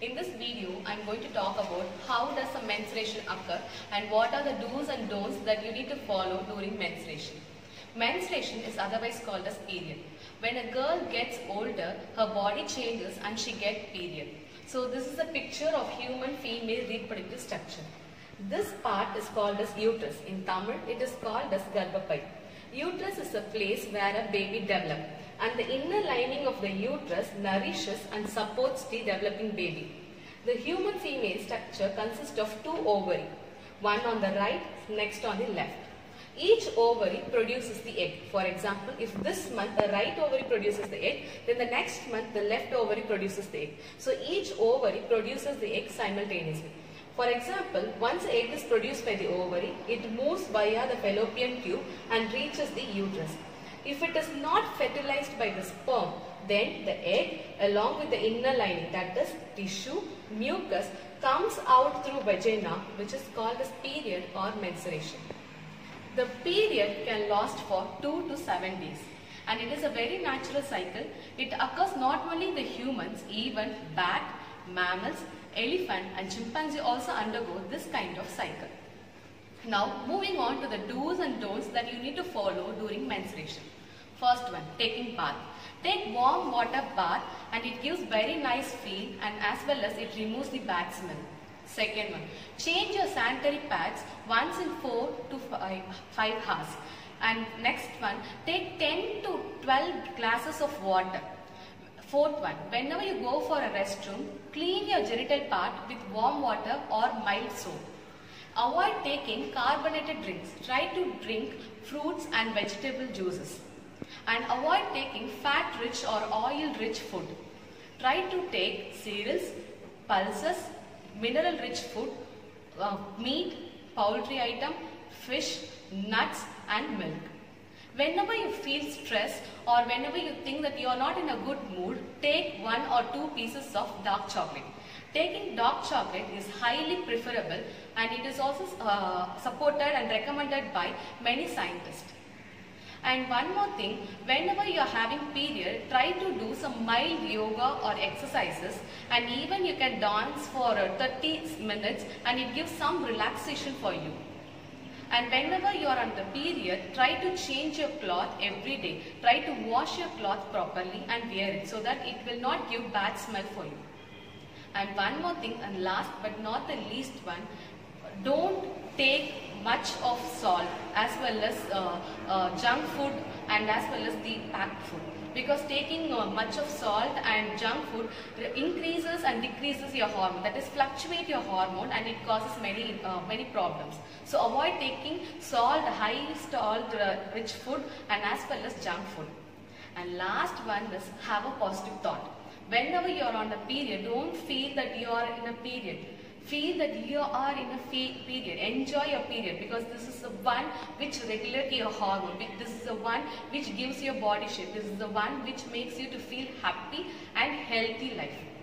In this video, I am going to talk about how does a menstruation occur and what are the do's and don'ts that you need to follow during menstruation. Menstruation is otherwise called as period. When a girl gets older, her body changes and she gets period. So this is a picture of human female reproductive structure. This part is called as uterus. In Tamil, it is called as Garbhapai. Uterus is a place where a baby develops and the inner lining of the uterus nourishes and supports the developing baby. The human female structure consists of two ovary, one on the right, next on the left. Each ovary produces the egg. For example, if this month the right ovary produces the egg, then the next month the left ovary produces the egg. So each ovary produces the egg simultaneously. For example, once egg is produced by the ovary, it moves via the fallopian tube and reaches the uterus. If it is not fertilized by the sperm, then the egg along with the inner lining that is tissue, mucus comes out through vagina which is called as period or menstruation. The period can last for 2 to 7 days and it is a very natural cycle. It occurs not only in the humans, even bat, mammals, elephant and chimpanzee also undergo this kind of cycle. Now moving on to the do's and don'ts that you need to follow during menstruation. First one, taking bath. Take warm water bath and it gives very nice feel and as well as it removes the bad smell. Second one, change your sanitary pads once in 4 to 5, 5 hours. And next one, take 10 to 12 glasses of water. Fourth one, whenever you go for a restroom, clean your genital part with warm water or mild soap. Avoid taking carbonated drinks. Try to drink fruits and vegetable juices. And avoid taking fat-rich or oil-rich food. Try to take cereals, pulses, mineral-rich food, uh, meat, poultry item, fish, nuts and milk. Whenever you feel stressed or whenever you think that you are not in a good mood, take one or two pieces of dark chocolate. Taking dark chocolate is highly preferable and it is also uh, supported and recommended by many scientists. And one more thing, whenever you are having period, try to do some mild yoga or exercises and even you can dance for uh, 30 minutes and it gives some relaxation for you. And whenever you are on the period, try to change your cloth every day. Try to wash your cloth properly and wear it so that it will not give bad smell for you. And one more thing and last but not the least one, don't take much of salt as well as uh, uh, junk food and as well as the packed food. Because taking uh, much of salt and junk food increases and decreases your hormone. That is fluctuate your hormone and it causes many uh, many problems. So avoid taking salt high salt uh, rich food and as well as junk food. And last one is have a positive thought. Whenever you are on a period don't feel that you are in a period feel that you are in a period. Enjoy your period because this is the one which regulates your hormone. This is the one which gives your body shape. This is the one which makes you to feel happy and healthy life